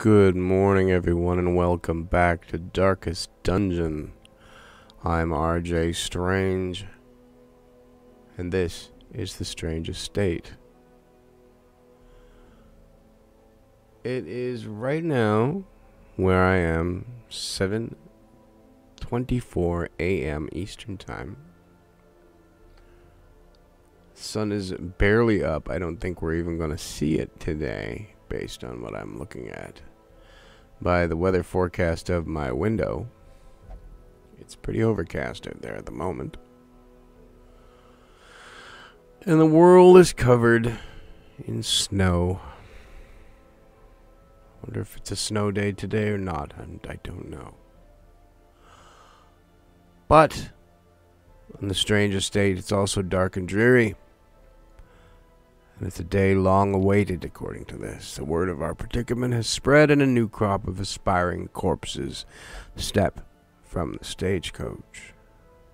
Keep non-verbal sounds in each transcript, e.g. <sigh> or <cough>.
Good morning, everyone, and welcome back to Darkest Dungeon. I'm RJ Strange, and this is the Strange Estate. It is right now where I am 7:24 a.m. Eastern Time. Sun is barely up. I don't think we're even going to see it today based on what I'm looking at. By the weather forecast of my window, it's pretty overcast out there at the moment. And the world is covered in snow. Wonder if it's a snow day today or not, and I don't know. But on the strange estate, it's also dark and dreary. And it's a day long awaited, according to this. The word of our predicament has spread, and a new crop of aspiring corpses step from the stagecoach.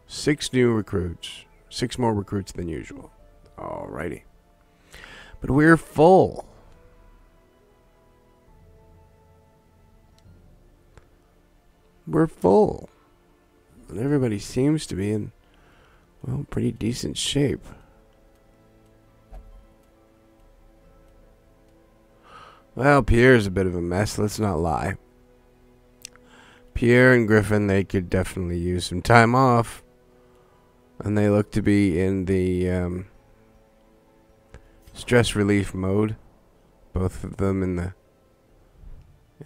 Six new recruits. Six more recruits than usual. Alrighty. But we're full. We're full. And everybody seems to be in, well, pretty decent shape. Well, Pierre's a bit of a mess, let's not lie. Pierre and Griffin, they could definitely use some time off. And they look to be in the um, stress relief mode. Both of them in the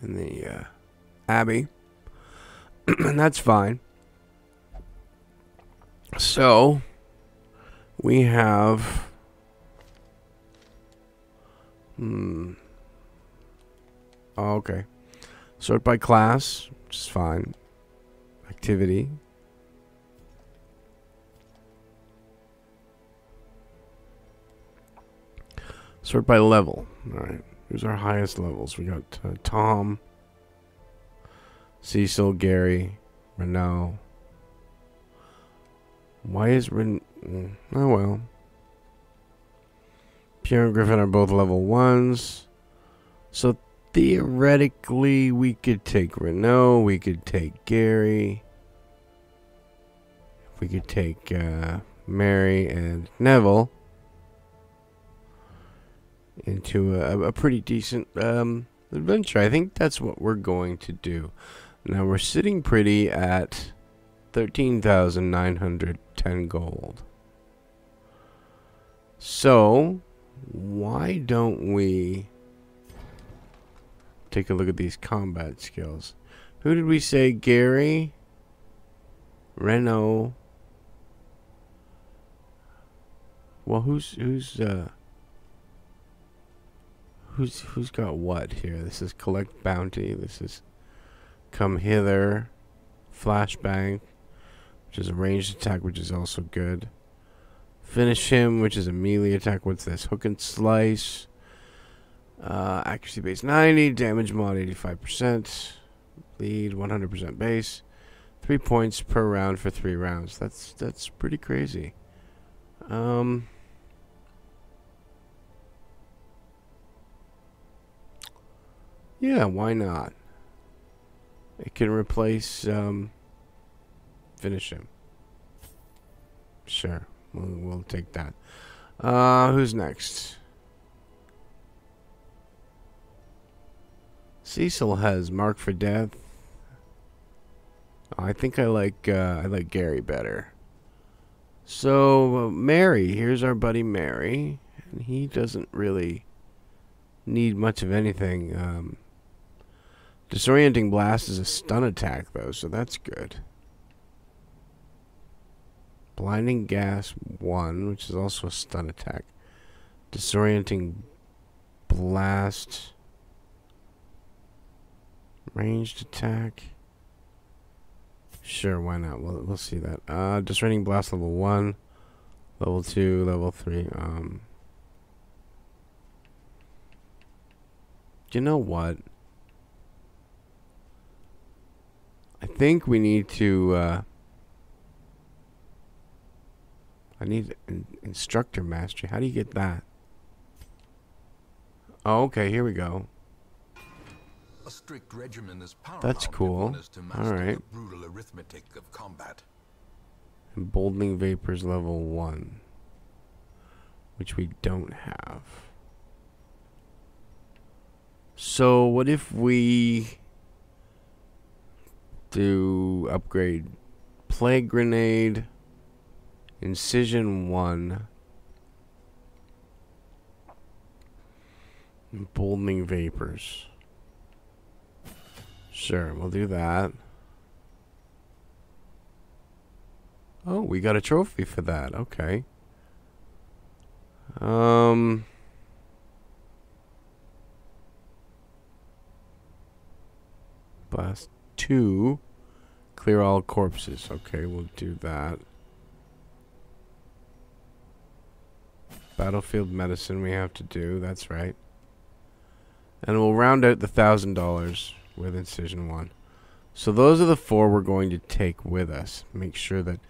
in the uh, Abbey. <clears throat> and that's fine. So, we have. Hmm. Oh, okay. Sort by class, which is fine. Activity. Sort by level. Alright. Here's our highest levels. We got uh, Tom, Cecil, Gary, Renault. Why is Ren... mm, Oh, well. Pierre and Griffin are both level 1s. So theoretically, we could take Renault, we could take Gary, we could take uh, Mary and Neville into a, a pretty decent um, adventure. I think that's what we're going to do. Now we're sitting pretty at 13,910 gold. So, why don't we take a look at these combat skills. Who did we say? Gary? Renault? Well, who's who's uh who's who's got what here? This is collect bounty. This is come hither, flashbang, which is a ranged attack, which is also good. Finish him, which is a melee attack. What's this? Hook and slice. Uh, accuracy base 90, damage mod 85%, bleed 100% base, three points per round for three rounds. That's that's pretty crazy. Um, yeah, why not? It can replace um, finish him. Sure, we'll we'll take that. Uh, who's next? Cecil has Mark for Death. I think I like uh, I like Gary better. So uh, Mary, here's our buddy Mary, and he doesn't really need much of anything. Um, disorienting blast is a stun attack though, so that's good. Blinding gas one, which is also a stun attack. Disorienting blast. Ranged attack. Sure, why not? We'll, we'll see that. Uh, disorienting blast level 1. Level 2, level 3. Um, you know what? I think we need to, uh, I need in instructor mastery. How do you get that? Oh, okay, here we go. A strict regimen is paramount That's cool. one is to master Alright. the brutal arithmetic of combat. Emboldening Vapors level 1. Which we don't have. So, what if we do upgrade Plague Grenade, Incision 1, Emboldening Vapors? Sure, we'll do that. Oh, we got a trophy for that. Okay. Um. Blast two. Clear all corpses. Okay, we'll do that. Battlefield medicine we have to do. That's right. And we'll round out the thousand dollars with incision one. So those are the four we're going to take with us. Make sure that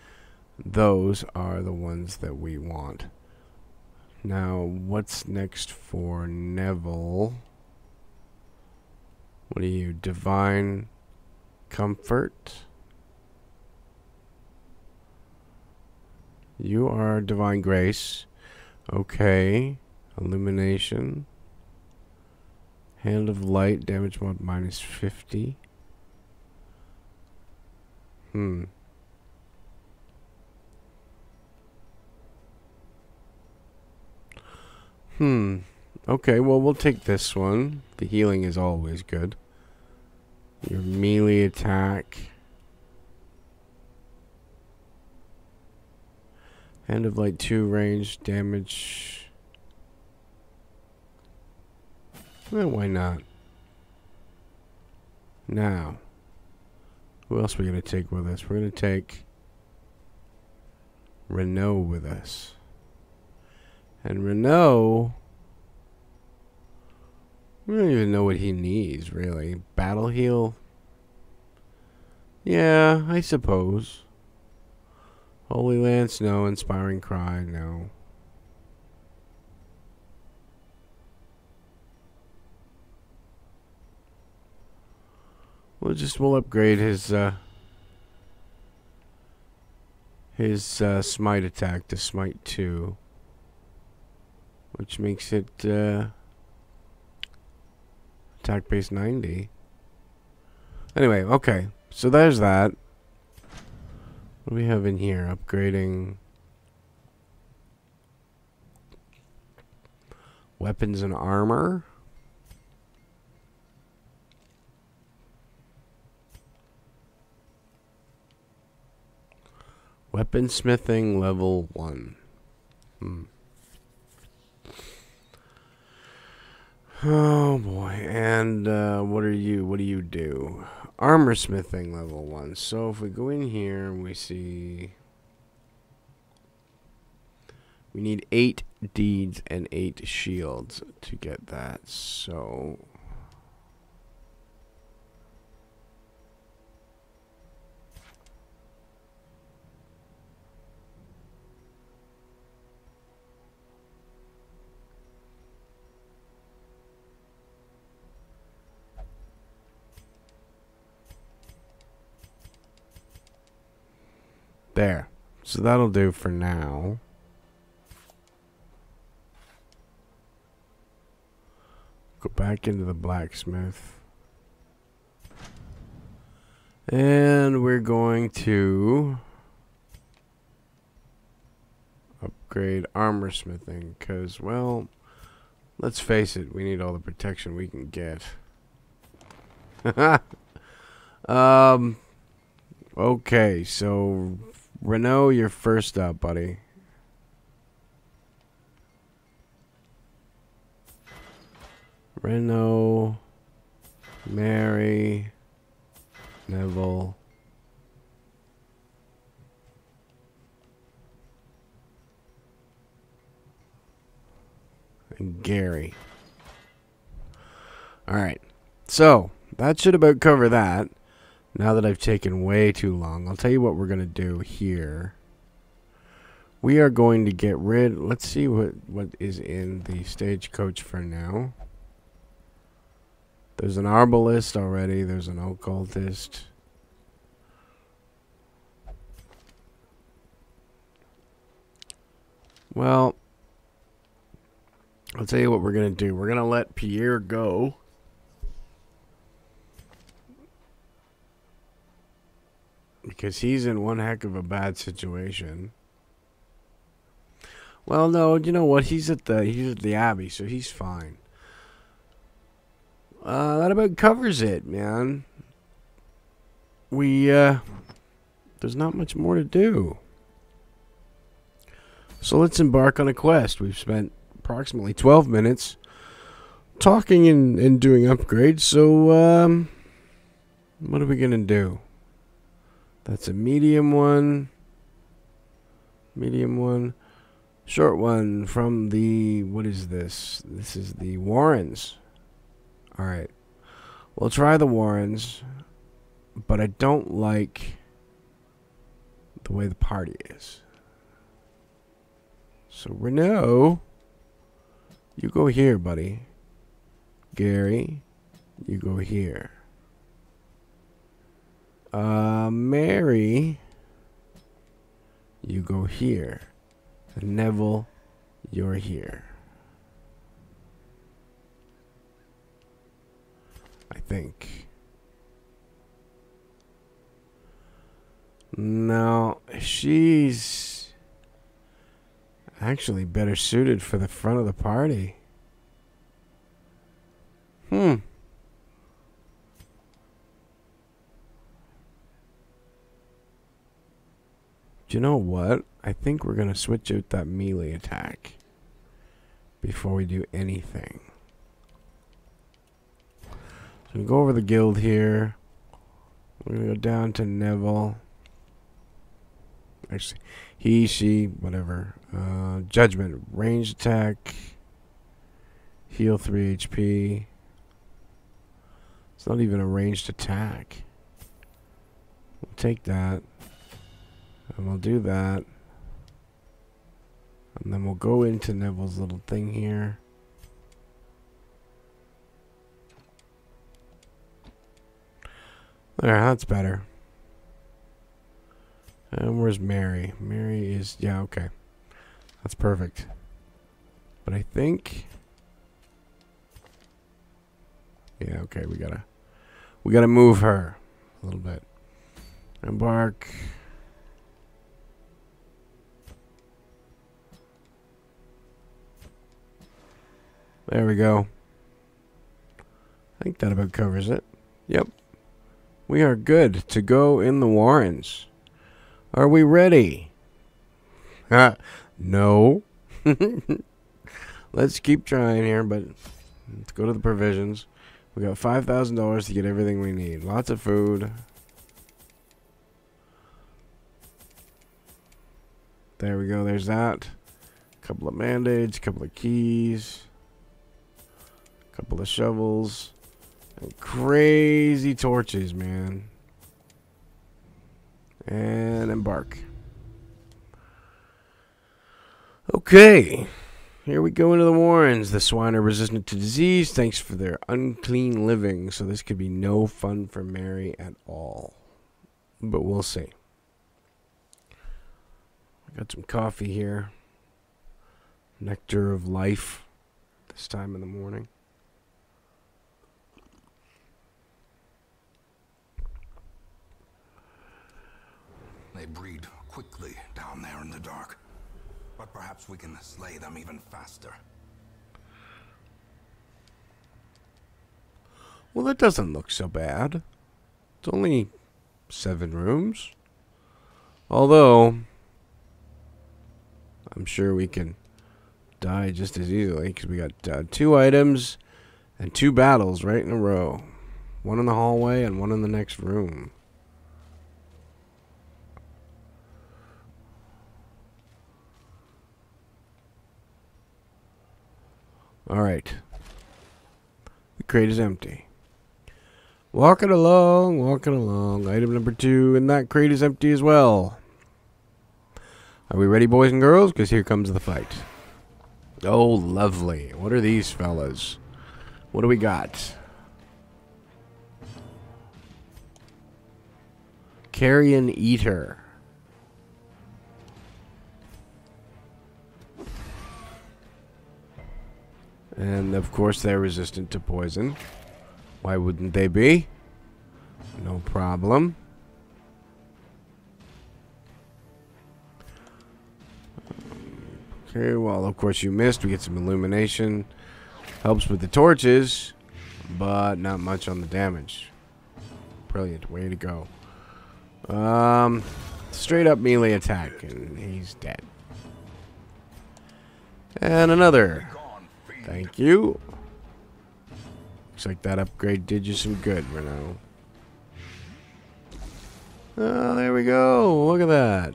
those are the ones that we want. Now, what's next for Neville? What are you? Divine Comfort? You are Divine Grace. Okay. Illumination. Hand of Light, damage mod minus 50. Hmm. Hmm. Okay, well, we'll take this one. The healing is always good. Your melee attack. Hand of Light 2 range damage. Well, why not? Now, who else are we going to take with us? We're going to take Renault with us. And Renault, we don't even know what he needs, really. Battle heal? Yeah, I suppose. Holy Lance, no. Inspiring Cry, no. We'll just, we'll upgrade his, uh, his, uh, Smite attack to Smite 2. Which makes it, uh, attack base 90. Anyway, okay. So there's that. What do we have in here? Upgrading weapons and armor. Weaponsmithing level 1. Hmm. Oh boy, and uh, what are you? What do you do? Armor smithing level one. So if we go in here we see we need eight deeds and eight shields to get that. So There. So that'll do for now. Go back into the blacksmith. And we're going to upgrade armor smithing because, well, let's face it, we need all the protection we can get. <laughs> um, okay, so Renault, you're first up, buddy. Renault, Mary, Neville. And Gary. Alright. So, that should about cover that. Now that I've taken way too long, I'll tell you what we're going to do here. We are going to get rid... Let's see what, what is in the stagecoach for now. There's an arbalist already. There's an occultist. Well, I'll tell you what we're going to do. We're going to let Pierre go. Because he's in one heck of a bad situation. Well, no, you know what? He's at the he's at the Abbey, so he's fine. Uh, that about covers it, man. We uh, there's not much more to do. So let's embark on a quest. We've spent approximately 12 minutes talking and, and doing upgrades. So, um, what are we going to do? That's a medium one. Medium one. Short one from the. What is this? This is the Warrens. Alright. We'll try the Warrens. But I don't like the way the party is. So Renault, you go here, buddy. Gary, you go here. Uh, Mary, you go here. Neville, you're here. I think. No, she's Actually, better suited for the front of the party. Hmm. Do you know what? I think we're going to switch out that melee attack before we do anything. So we go over the guild here. We're going to go down to Neville. Actually, he, she, whatever. Uh, judgment, range attack, heal 3 HP. It's not even a ranged attack. We'll take that. And we'll do that. And then we'll go into Neville's little thing here. There, that's better. And where's Mary? Mary is, yeah, okay. That's perfect. But I think... Yeah, okay, we gotta... We gotta move her a little bit. Embark. There we go. I think that about covers it. Yep. We are good to go in the Warrens. Are we ready? <laughs> Uh, no. <laughs> let's keep trying here, but let's go to the provisions. We got $5,000 to get everything we need. Lots of food. There we go. There's that. A couple of band-aids, a couple of keys, couple of shovels, and crazy torches, man and embark. Okay, here we go into the Warrens. The swine are resistant to disease thanks for their unclean living, so this could be no fun for Mary at all. But we'll see. I got some coffee here. Nectar of life this time in the morning. They breed quickly down there in the dark. But perhaps we can slay them even faster. Well, that doesn't look so bad. It's only seven rooms. Although, I'm sure we can die just as easily because we got uh, two items and two battles right in a row. One in the hallway and one in the next room. Alright. The crate is empty. Walking along, walking along. Item number two, and that crate is empty as well. Are we ready, boys and girls? Because here comes the fight. Oh, lovely. What are these fellas? What do we got? Carrion Eater. And of course they're resistant to poison. Why wouldn't they be? No problem. Okay, well, of course you missed. We get some illumination. Helps with the torches, but not much on the damage. Brilliant. Way to go. Um, straight up melee attack, and he's dead. And another. Thank you. Looks like that upgrade did you some good, Renault. Oh, there we go. Look at that.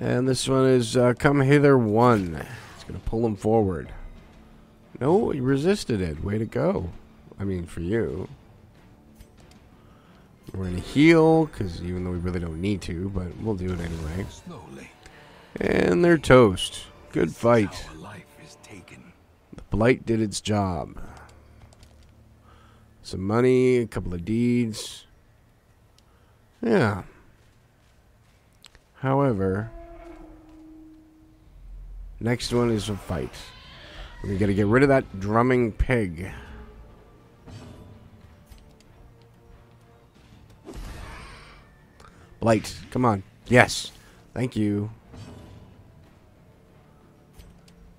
And this one is uh, Come Hither 1. It's going to pull him forward. No, he resisted it. Way to go. I mean, for you. We're going to heal, because even though we really don't need to, but we'll do it anyway. Slowly. And they're toast. Good fight. Our life is taken. The blight did its job. Some money, a couple of deeds. Yeah. However, next one is a fight. We gotta get rid of that drumming pig. Blight, come on. Yes. Thank you.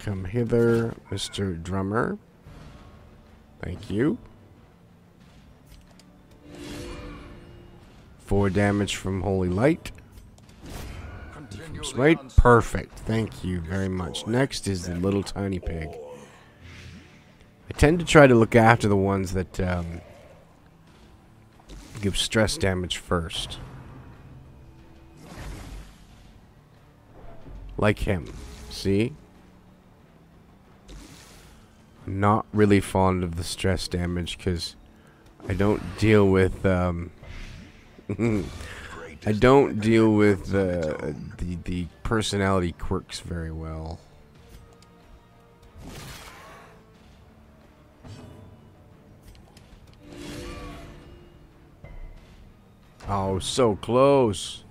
Come hither, Mr. Drummer. Thank you. Four damage from Holy Light. Continually Smite, perfect. Thank you very much. Next is the little tiny pig. I tend to try to look after the ones that um, give stress damage first. Like him. See? I'm not really fond of the stress damage because I don't deal with. Um, <laughs> I don't deal with uh, the the personality quirks very well. Oh, so close.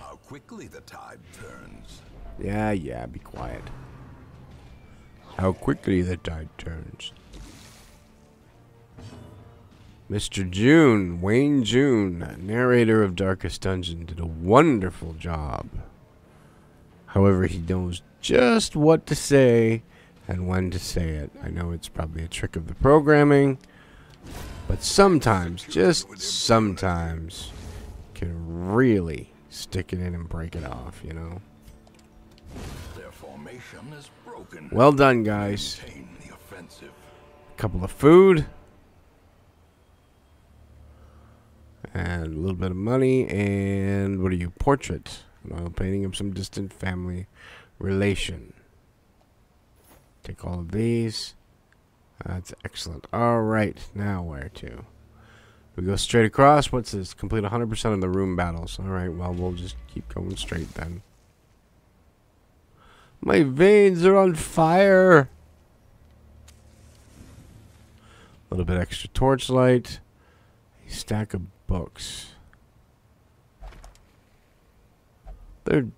How quickly the tide turns. Yeah, yeah, be quiet. How quickly the tide turns. Mr. June, Wayne June, narrator of Darkest Dungeon, did a wonderful job. However, he knows just what to say and when to say it. I know it's probably a trick of the programming, but sometimes, just sometimes, can really stick it in and break it off, you know? Their formation is broken. Well done, guys. Offensive. couple of food. And a little bit of money and what are you portrait? An oil painting of some distant family relation? Take all of these. That's excellent. All right now where to? We go straight across. What's this? Complete 100% of the room battles. All right well we'll just keep going straight then my veins are on fire a little bit extra torchlight. A stack of books. They're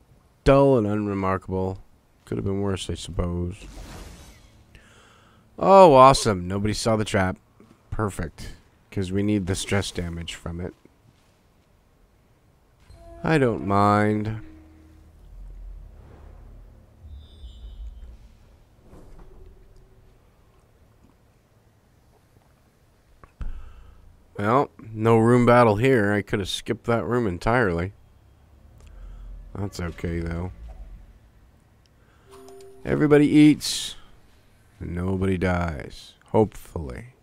dull and unremarkable. Could have been worse, I suppose. Oh, awesome. Nobody saw the trap. Perfect. Because we need the stress damage from it. I don't mind. Well, no room battle here. I could have skipped that room entirely. That's okay, though. Everybody eats. And nobody dies. Hopefully.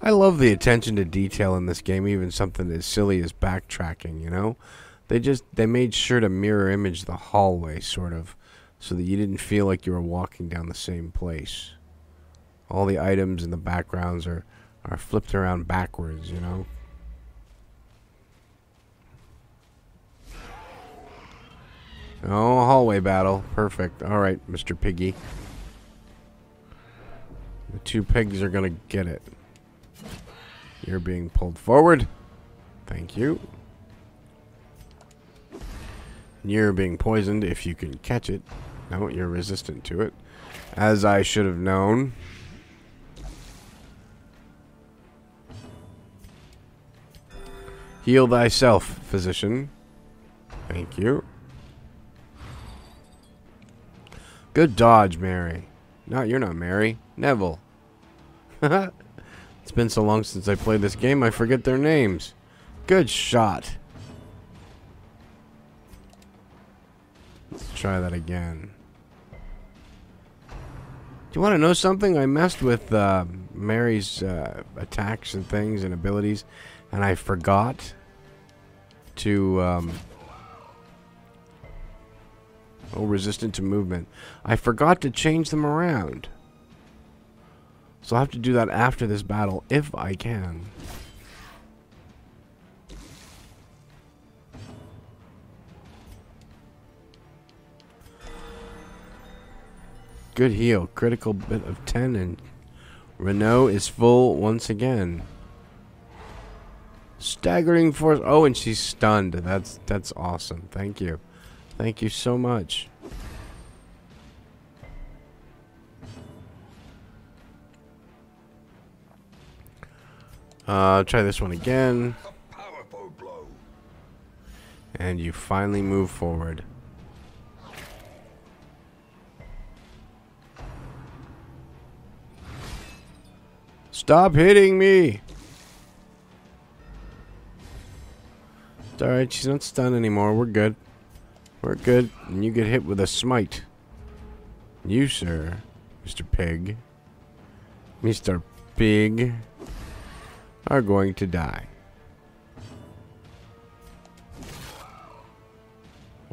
I love the attention to detail in this game, even something as silly as backtracking, you know? They just, they made sure to mirror image the hallway, sort of, so that you didn't feel like you were walking down the same place all the items in the backgrounds are are flipped around backwards, you know. Oh, hallway battle. Perfect. All right, Mr. Piggy. The two pigs are gonna get it. You're being pulled forward. Thank you. You're being poisoned if you can catch it. No, you're resistant to it. As I should have known. Heal thyself, physician. Thank you. Good dodge, Mary. No, you're not Mary. Neville. <laughs> it's been so long since I played this game, I forget their names. Good shot. Let's try that again. Do you want to know something? I messed with uh, Mary's uh, attacks and things and abilities, and I forgot to... Um, oh, resistant to movement. I forgot to change them around. So I'll have to do that after this battle, if I can. Good heal. Critical bit of 10 and Renault is full once again. Staggering force. Oh, and she's stunned. That's that's awesome. Thank you. Thank you so much. Uh, try this one again. And you finally move forward. Stop hitting me! Alright, she's not stunned anymore. We're good. We're good. And you get hit with a smite. You, sir, Mr. Pig, Mr. Pig, are going to die.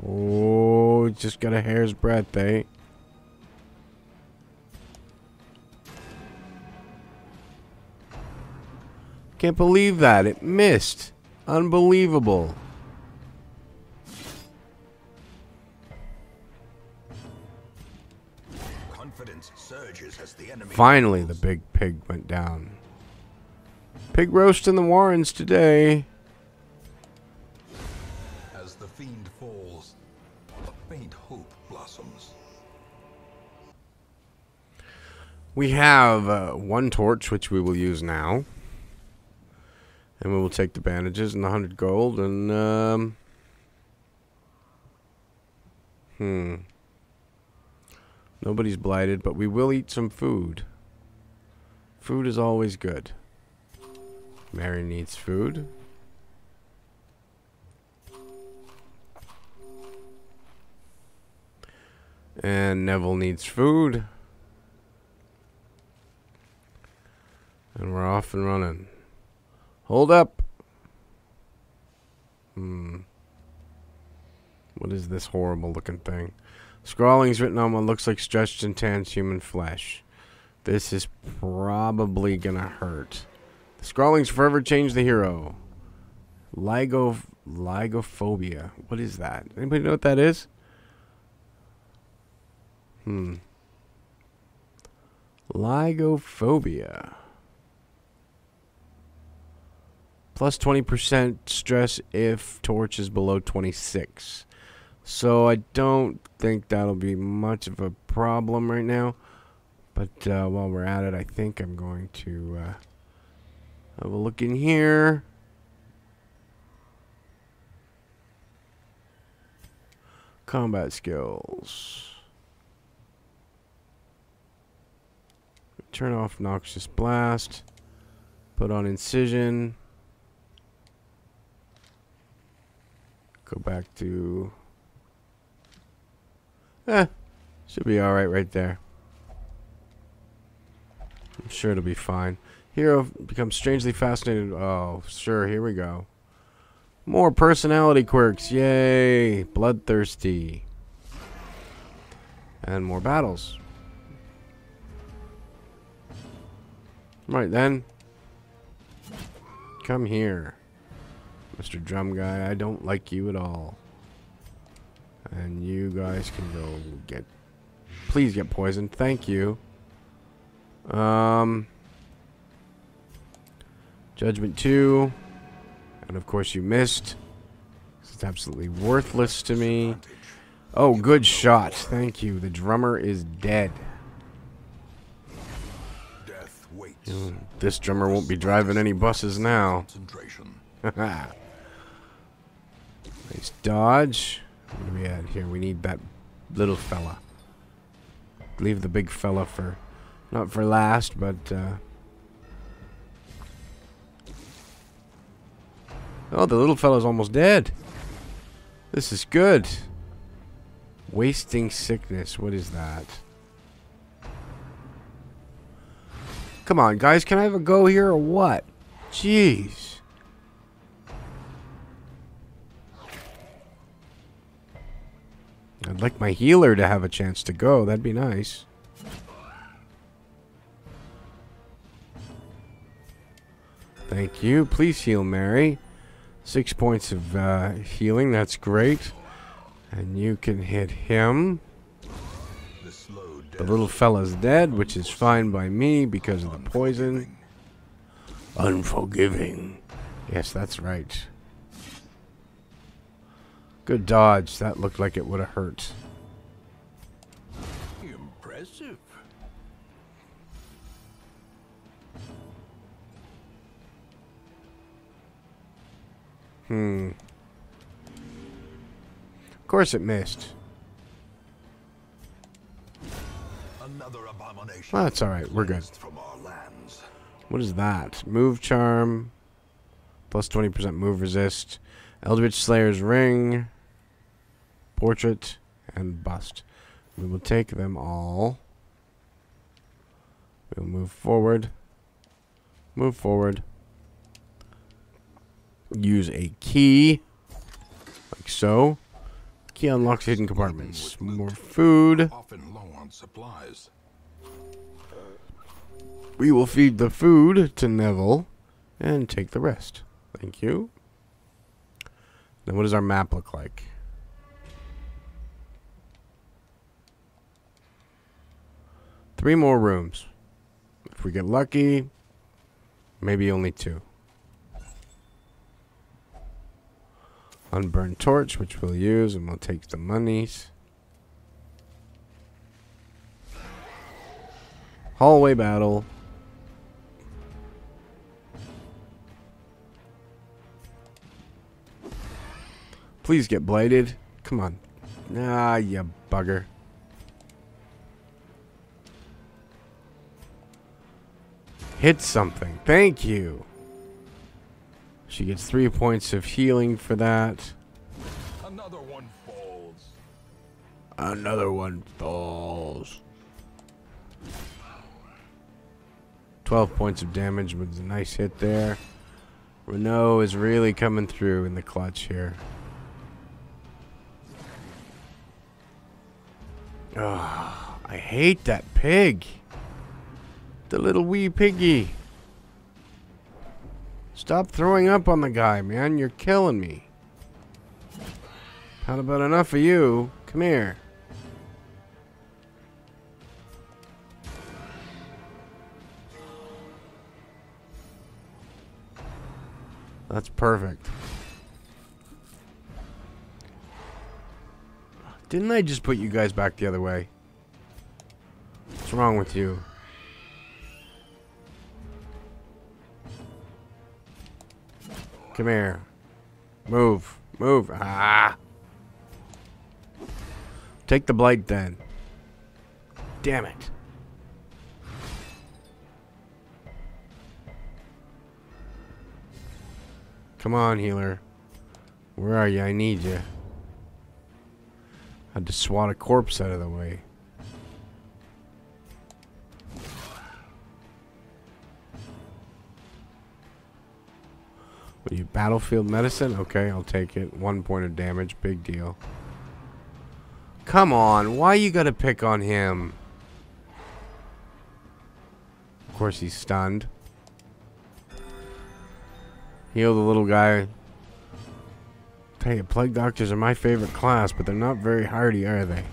Oh, just got a hair's breadth, eh? Can't believe that. It missed. Unbelievable. The Finally, the big pig went down. Pig roast in the Warrens today. As the fiend falls, a faint hope blossoms. We have uh, one torch, which we will use now. And we will take the bandages and the 100 gold and, um... Hmm. Nobody's blighted, but we will eat some food. Food is always good. Mary needs food. And Neville needs food. And we're off and running. Hold up. Hmm. What is this horrible looking thing? Scrawlings written on what looks like stretched and tanned human flesh. This is probably gonna hurt. The scrawlings forever change the hero. Ligo Lygophobia. What is that? Anybody know what that is? Hmm. Lygophobia. Plus 20% stress if torch is below 26. So I don't think that'll be much of a problem right now. But uh, while we're at it, I think I'm going to uh, have a look in here. Combat skills. Turn off Noxious Blast. Put on Incision. Go back to... Eh, should be alright right there. I'm sure it'll be fine. Hero becomes strangely fascinated. Oh, sure, here we go. More personality quirks. Yay. Bloodthirsty. And more battles. Right then. Come here. Mr. Drum Guy, I don't like you at all. And you guys can go get... Please get poisoned. Thank you. Um, Judgment 2. And of course you missed. It's absolutely worthless to me. Oh, good shot. Thank you. The drummer is dead. Death waits. Mm, This drummer won't be driving any buses now. <laughs> Nice dodge. What do we at here? We need that little fella. Leave the big fella for, not for last, but, uh... Oh, the little fella's almost dead. This is good. Wasting sickness. What is that? Come on, guys. Can I have a go here or what? Jeez. I'd like my healer to have a chance to go. That'd be nice. Thank you. Please heal Mary. Six points of uh, healing. That's great. And you can hit him. The little fella's dead, which is fine by me because of the poison. Unforgiving. Yes, that's right. Good dodge. That looked like it would have hurt. Impressive. Hmm. Of course it missed. Another abomination. Well, that's alright. We're good. From our lands. What is that? Move charm. Plus 20% move resist. Eldritch Slayer's ring. Portrait. And bust. We will take them all. We'll move forward. Move forward. Use a key. Like so. Key unlocks hidden compartments. More food. Often low on supplies. We will feed the food to Neville and take the rest. Thank you. Then what does our map look like? Three more rooms. If we get lucky, maybe only two. Unburned torch, which we'll use, and we'll take the monies. Hallway battle. Please get blighted. Come on. Ah, you bugger. Hit something. Thank you. She gets three points of healing for that. Another one falls. Another one falls. 12 points of damage was a nice hit there. Renault is really coming through in the clutch here. Ah, I hate that pig. The little wee piggy. Stop throwing up on the guy, man. You're killing me. How about enough of you? Come here. That's perfect. Didn't I just put you guys back the other way? What's wrong with you? Come here. Move. Move. Ah. Take the blight then. Damn it. Come on, healer. Where are you? I need you. I Had to swat a corpse out of the way. You, battlefield medicine? Okay, I'll take it. One point of damage, big deal. Come on, why you gotta pick on him? Of course he's stunned. Heal the little guy. Tell you, plague doctors are my favorite class, but they're not very hardy, are they?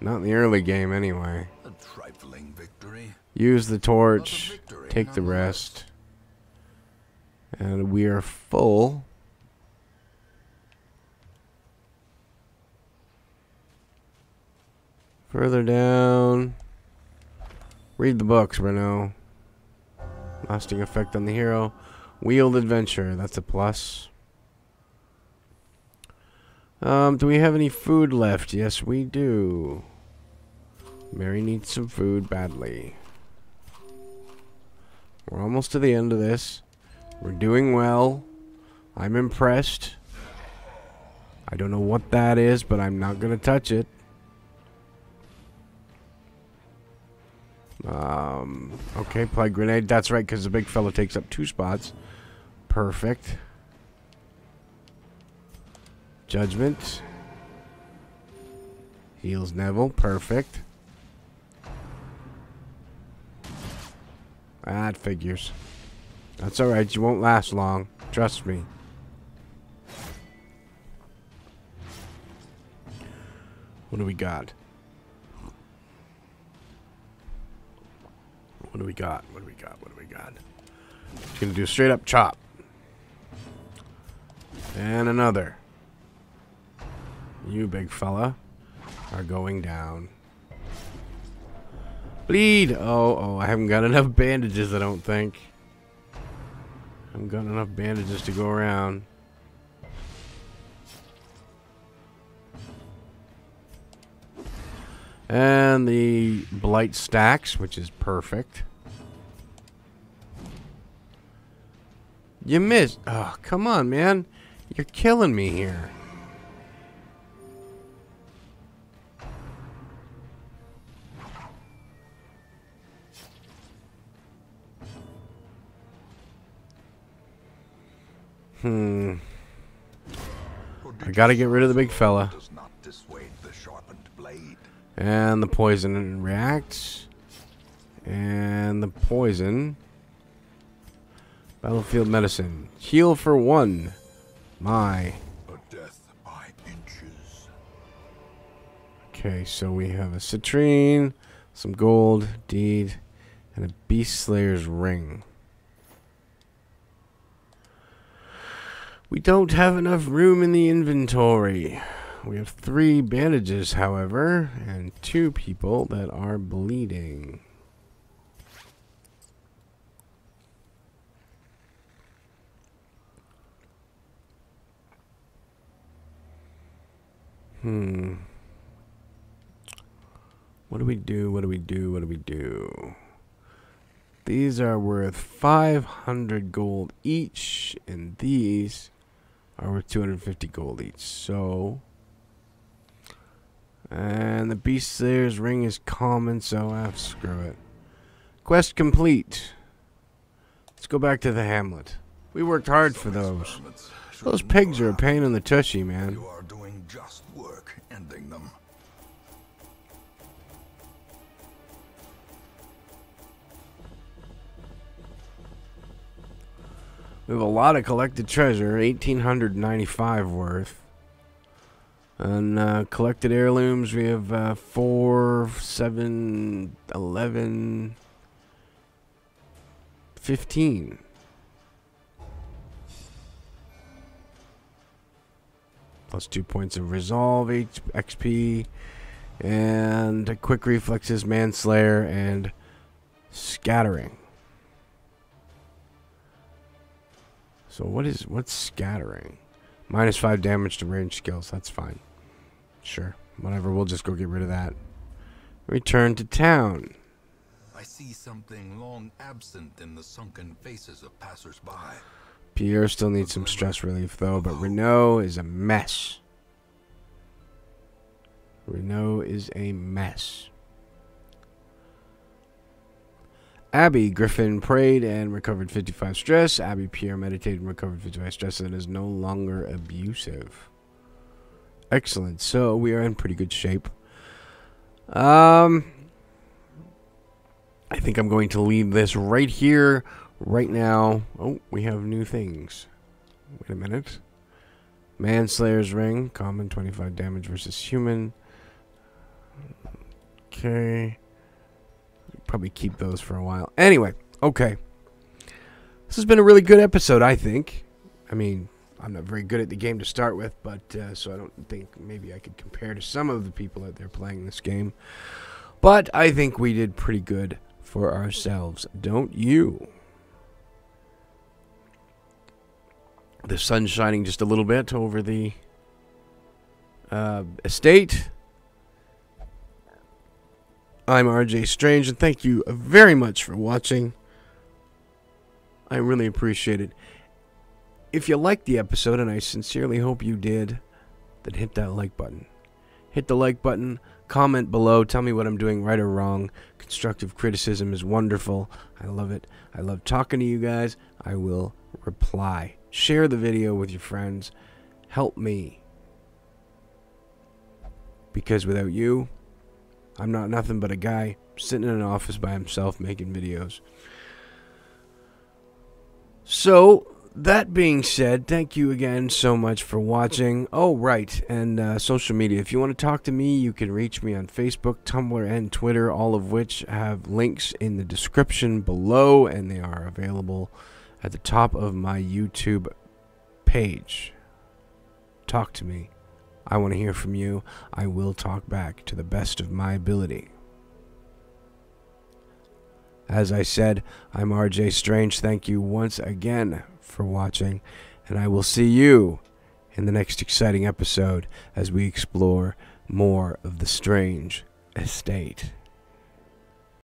Not in the early game, anyway. A trifling victory. Use the torch. Take the rest. And we are full. Further down. Read the books, Renault. Lasting effect on the hero. Weald adventure. That's a plus. Um, do we have any food left? Yes, we do. Mary needs some food badly. We're almost to the end of this. We're doing well. I'm impressed. I don't know what that is, but I'm not going to touch it. Um, okay, plague grenade. That's right, because the big fella takes up two spots. Perfect. Judgment. Heals Neville. Perfect. That figures. That's alright. You won't last long. Trust me. What do we got? What do we got? What do we got? What do we got? Just gonna do a straight up chop. And another. You big fella are going down. Bleed! Oh, oh, I haven't got <laughs> enough bandages, I don't think. I haven't got enough bandages to go around. And the blight stacks, which is perfect. You missed. Oh, come on, man. You're killing me here. Hmm. I gotta get rid of the big fella. And the poison reacts. And the poison. Battlefield medicine. Heal for one. My. Okay, so we have a citrine, some gold, deed, and a beast slayer's ring. We don't have enough room in the inventory. We have three bandages, however, and two people that are bleeding. Hmm. What do we do? What do we do? What do we do? These are worth 500 gold each, and these are worth 250 gold each. So, and the Beast Slayer's ring is common, so ah, screw it. Quest complete. Let's go back to the hamlet. We worked hard for those. Those pigs are a pain in the tushy, man. We have a lot of collected treasure, 1895 worth. And uh, collected heirlooms, we have uh, 4, 7, 11, 15. Plus 2 points of resolve XP. And quick reflexes, manslayer, and scattering. So what is what's scattering? Minus five damage to range skills. That's fine. Sure. Whatever. We'll just go get rid of that. Return to town. I see something long absent in the sunken faces of passers-by. Pierre still needs some stress relief though, but Renault is a mess. Renault is a mess. Abbey Griffin prayed and recovered 55 stress. Abbey Pierre meditated and recovered 55 stress and is no longer abusive. Excellent. So we are in pretty good shape. Um, I think I'm going to leave this right here, right now. Oh, we have new things. Wait a minute. Manslayer's Ring, common 25 damage versus human. Okay. Probably keep those for a while. Anyway, okay. This has been a really good episode, I think. I mean, I'm not very good at the game to start with, but uh, so I don't think maybe I could compare to some of the people out there playing this game. But I think we did pretty good for ourselves, don't you? The sun's shining just a little bit over the uh, estate. I'm RJ Strange, and thank you very much for watching. I really appreciate it. If you liked the episode, and I sincerely hope you did, then hit that like button. Hit the like button, comment below, tell me what I'm doing right or wrong. Constructive criticism is wonderful. I love it. I love talking to you guys. I will reply. Share the video with your friends. Help me. Because without you, I'm not nothing but a guy sitting in an office by himself making videos. So, that being said, thank you again so much for watching. Oh, right, and uh, social media. If you want to talk to me, you can reach me on Facebook, Tumblr, and Twitter, all of which have links in the description below, and they are available at the top of my YouTube page. Talk to me. I want to hear from you. I will talk back to the best of my ability. As I said, I'm RJ Strange. Thank you once again for watching, and I will see you in the next exciting episode as we explore more of the strange estate.